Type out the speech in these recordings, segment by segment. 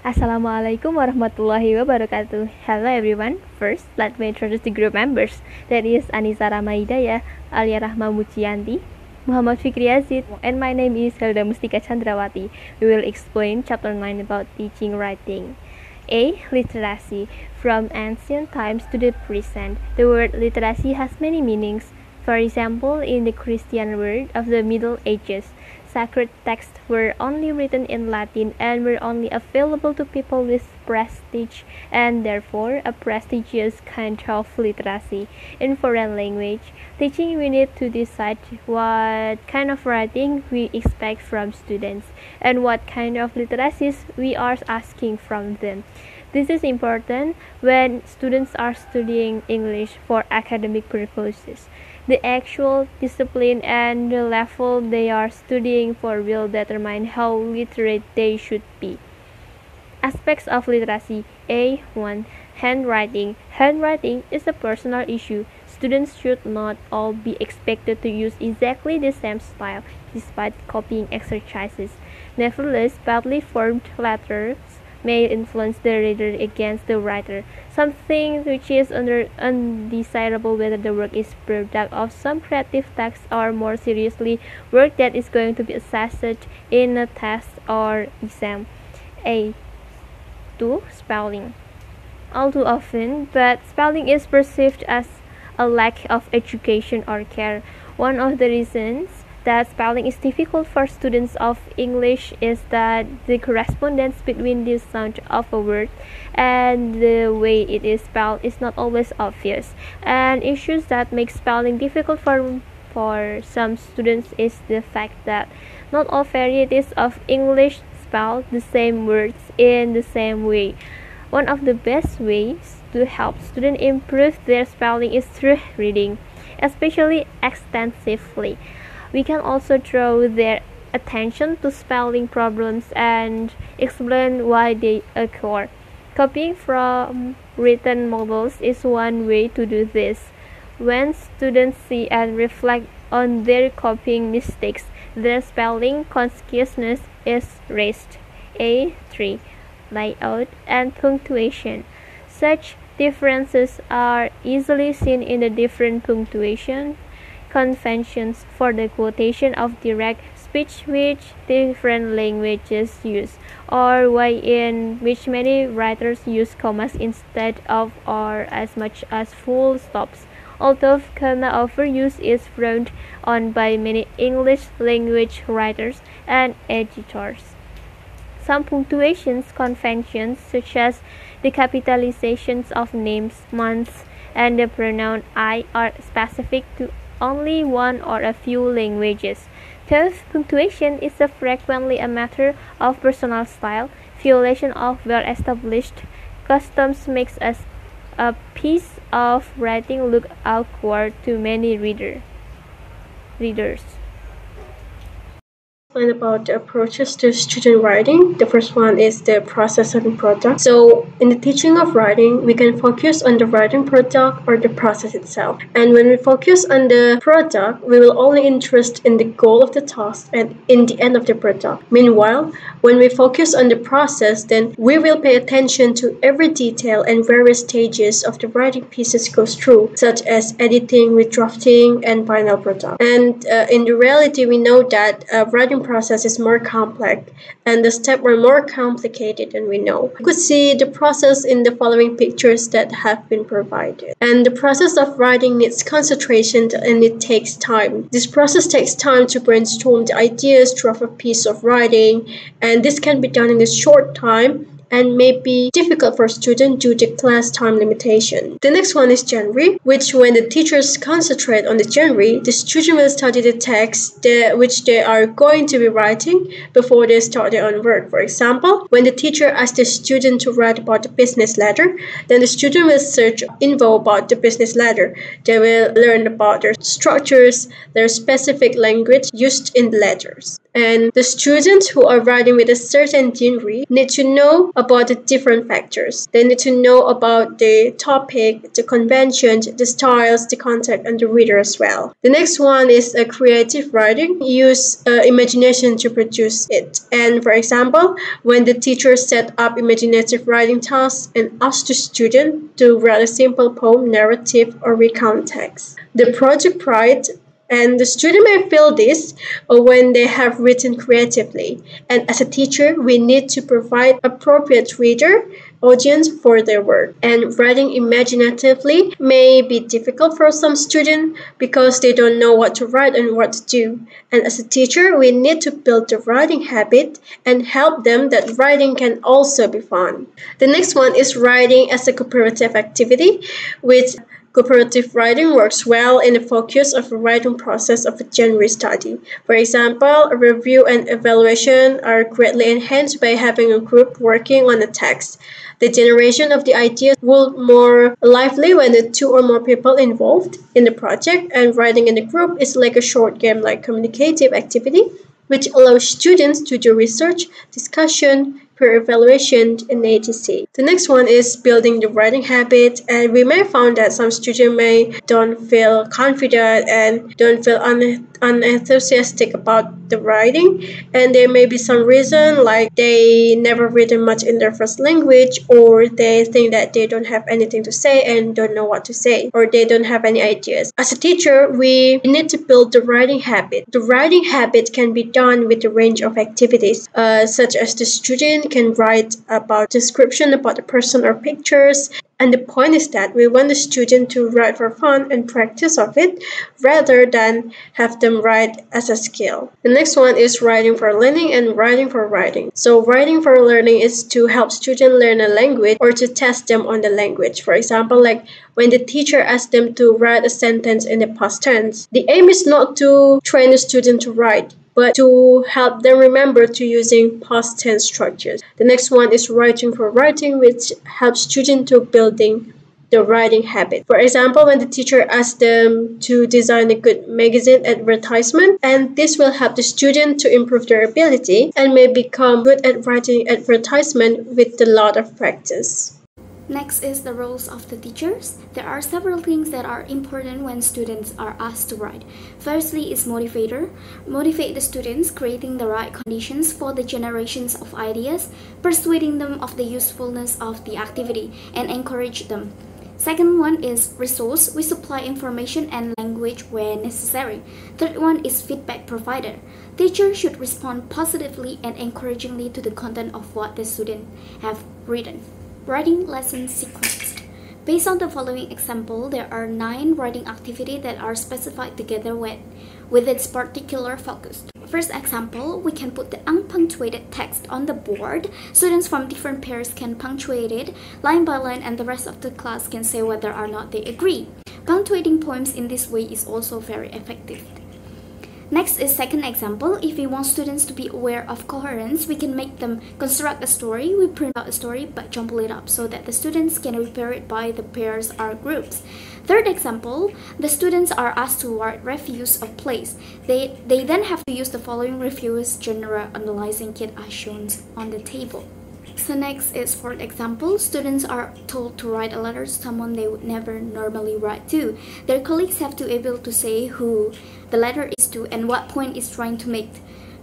Assalamualaikum warahmatullahi wabarakatuh. Hello everyone. First, let me introduce the group members. That is Anissa Ramaidaya, Alya Rahma Moedjiyanti, Muhammad Fikri Yazid, and my name is Helda Mustika Candrawati. We will explain chapter 9 about teaching writing. A. Literacy. From ancient times to the present, the word literacy has many meanings. For example, in the Christian world of the Middle Ages, Sacred texts were only written in Latin and were only available to people with prestige and therefore a prestigious kind of literacy in foreign language. Teaching we need to decide what kind of writing we expect from students and what kind of literacies we are asking from them. This is important when students are studying English for academic purposes. The actual discipline and the level they are studying for will determine how literate they should be. Aspects of literacy A1 Handwriting Handwriting is a personal issue. Students should not all be expected to use exactly the same style despite copying exercises. Nevertheless, badly formed letters may influence the reader against the writer, something which is undesirable whether the work is product of some creative text or more seriously work that is going to be assessed in a test or exam. A. 2. Spelling. All too often, but spelling is perceived as a lack of education or care. One of the reasons that spelling is difficult for students of English is that the correspondence between the sound of a word and the way it is spelled is not always obvious. And issues that make spelling difficult for for some students is the fact that not all varieties of English spell the same words in the same way. One of the best ways to help students improve their spelling is through reading, especially extensively. We can also draw their attention to spelling problems and explain why they occur. Copying from written models is one way to do this. When students see and reflect on their copying mistakes, their spelling consciousness is raised. A3 Layout and punctuation. Such differences are easily seen in the different punctuation conventions for the quotation of direct speech which different languages use, or way in which many writers use commas instead of or as much as full stops. Although comma overuse is frowned on by many English language writers and editors. Some punctuation conventions, such as the capitalizations of names, months, and the pronoun I, are specific to only one or a few languages. Thus, punctuation is frequently a matter of personal style. Violation of well-established customs makes us a piece of writing look awkward to many reader, readers explain about the approaches to student writing. The first one is the process and product. So in the teaching of writing, we can focus on the writing product or the process itself. And when we focus on the product, we will only interest in the goal of the task and in the end of the product. Meanwhile, when we focus on the process, then we will pay attention to every detail and various stages of the writing pieces goes through, such as editing, redrafting, and final product. And uh, in the reality, we know that uh, writing process is more complex and the steps are more complicated than we know. You could see the process in the following pictures that have been provided. And the process of writing needs concentration and it takes time. This process takes time to brainstorm the ideas, draft a piece of writing, and this can be done in a short time and may be difficult for students due to class time limitation. The next one is genre, which when the teachers concentrate on the genre, the student will study the text that, which they are going to be writing before they start their own work. For example, when the teacher asks the student to write about the business letter, then the student will search info about the business letter. They will learn about their structures, their specific language used in the letters. And the students who are writing with a certain genre need to know about the different factors. They need to know about the topic, the conventions, the styles, the content, and the reader as well. The next one is a creative writing. Use uh, imagination to produce it. And for example, when the teacher set up imaginative writing tasks and asked the student to write a simple poem, narrative, or recount text. The project pride and the student may feel this uh, when they have written creatively. And as a teacher, we need to provide appropriate reader audience for their work. And writing imaginatively may be difficult for some students because they don't know what to write and what to do. And as a teacher, we need to build the writing habit and help them that writing can also be fun. The next one is writing as a cooperative activity, which Cooperative writing works well in the focus of the writing process of a genre study. For example, a review and evaluation are greatly enhanced by having a group working on a text. The generation of the ideas will more lively when the two or more people involved in the project and writing in a group is like a short game like communicative activity which allows students to do research, discussion, peer evaluation, and ATC. The next one is building the writing habit, and we may find that some students may don't feel confident and don't feel unenthusiastic about the writing, and there may be some reason like they never written much in their first language, or they think that they don't have anything to say and don't know what to say, or they don't have any ideas. As a teacher, we need to build the writing habit. The writing habit can be done with a range of activities, uh, such as the student can write about description about the person or pictures, and the point is that we want the student to write for fun and practice of it rather than have them write as a skill. The next one is writing for learning and writing for writing. So writing for learning is to help students learn a language or to test them on the language. For example, like when the teacher asks them to write a sentence in the past tense. The aim is not to train the student to write, but to help them remember to using past tense structures. The next one is writing for writing, which helps students to building the writing habit. For example, when the teacher asks them to design a good magazine advertisement, and this will help the student to improve their ability and may become good at writing advertisement with a lot of practice. Next is the roles of the teachers. There are several things that are important when students are asked to write. Firstly is motivator. Motivate the students, creating the right conditions for the generations of ideas, persuading them of the usefulness of the activity, and encourage them. Second one is resource. We supply information and language where necessary. Third one is feedback provider. Teachers should respond positively and encouragingly to the content of what the student have written. Writing lesson sequence. Based on the following example, there are nine writing activities that are specified together with, with its particular focus. First example, we can put the unpunctuated text on the board. Students from different pairs can punctuate it line by line and the rest of the class can say whether or not they agree. Punctuating poems in this way is also very effective. Next is second example. If we want students to be aware of coherence, we can make them construct a story. We print out a story but jumble it up so that the students can repair it by the pairs or groups. Third example, the students are asked to write reviews of plays. They, they then have to use the following reviews genre analyzing kit as shown on the table. So next is for example, students are told to write a letter to someone they would never normally write to. Their colleagues have to be able to say who the letter is to and what point is trying to make.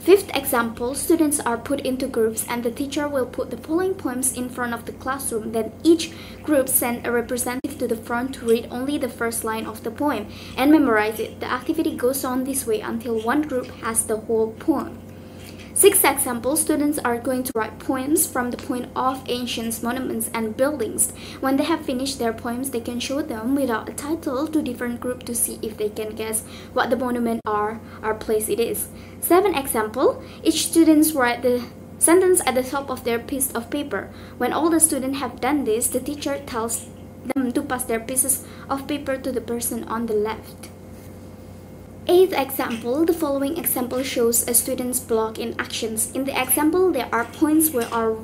Fifth example, students are put into groups and the teacher will put the following poems in front of the classroom. Then each group sends a representative to the front to read only the first line of the poem and memorize it. The activity goes on this way until one group has the whole poem. Six examples, students are going to write poems from the point of ancient monuments and buildings. When they have finished their poems, they can show them without a title to different group to see if they can guess what the monument are or place it is. Seven example, each students write the sentence at the top of their piece of paper. When all the students have done this, the teacher tells them to pass their pieces of paper to the person on the left. Eighth example, the following example shows a student's block in actions. In the example, there are points where our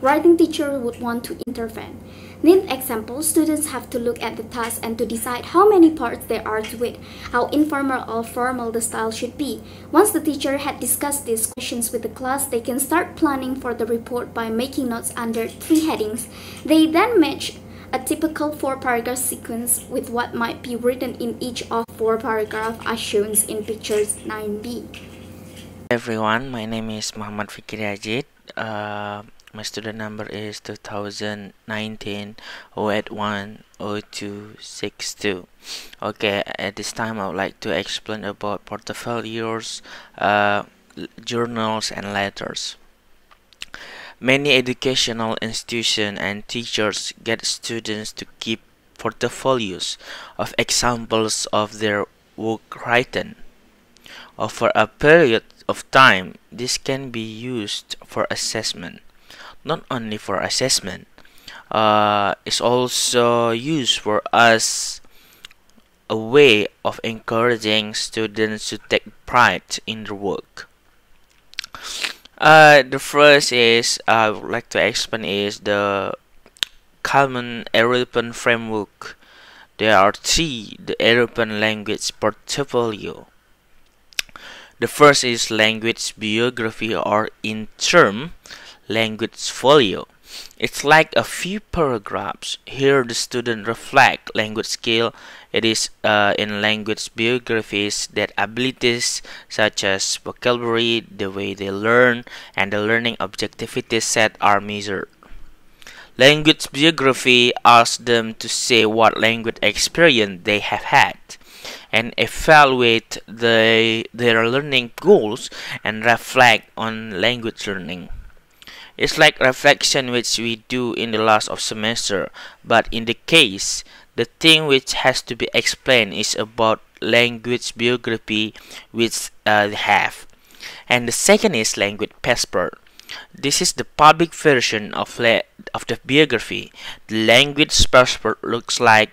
writing teacher would want to intervene. Need example, students have to look at the task and to decide how many parts there are to it, how informal or formal the style should be. Once the teacher had discussed these questions with the class, they can start planning for the report by making notes under three headings. They then match a typical four paragraph sequence with what might be written in each of four paragraphs as shown in pictures 9b. everyone my name is Muhammad Fikri Yazid. Uh, my student number is 2019 081 0262 okay at this time I would like to explain about portfolios uh, journals and letters many educational institutions and teachers get students to keep portfolios of examples of their work written. Over a period of time this can be used for assessment. Not only for assessment uh, it's also used for us a way of encouraging students to take pride in their work uh, the first is I would like to explain is the common European framework there are three the European language portfolio the first is language biography or in term language folio. It's like a few paragraphs. Here the student reflect language skill. It is uh, in language biographies that abilities such as vocabulary, the way they learn, and the learning objectivity set are measured. Language biography asks them to say what language experience they have had and evaluate the, their learning goals and reflect on language learning. It's like reflection which we do in the last of semester, but in the case, the thing which has to be explained is about language biography which uh, have. And the second is language passport. This is the public version of of the biography. The language passport looks like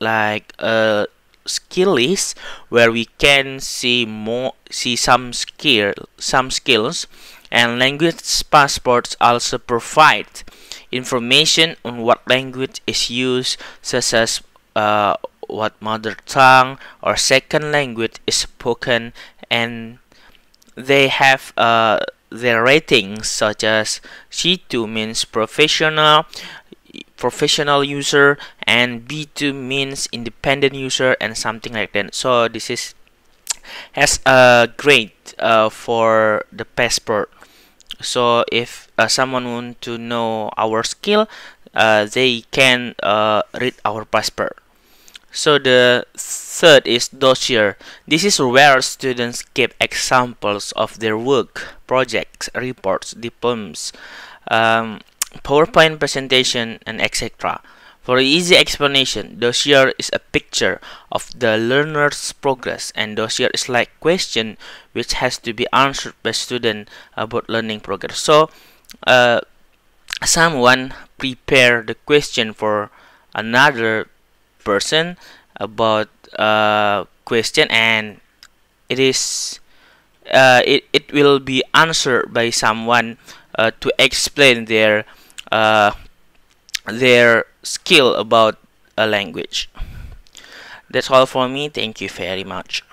like a skill list where we can see more see some skill some skills and language passports also provide information on what language is used such as uh, what mother tongue or second language is spoken and they have uh, their ratings such as C2 means professional professional user and B2 means independent user and something like that. So this is has a grade uh, for the passport so if uh, someone want to know our skill uh, they can uh, read our passport so the third is dossier this is where students give examples of their work projects reports diplomas um, PowerPoint presentation, and etc. For easy explanation, dossier is a picture of the learner's progress and dossier is like question which has to be answered by student about learning progress. So, uh, someone prepare the question for another person about uh, question and it is uh, it, it will be answered by someone uh, to explain their uh, their skill about a language. That's all for me. Thank you very much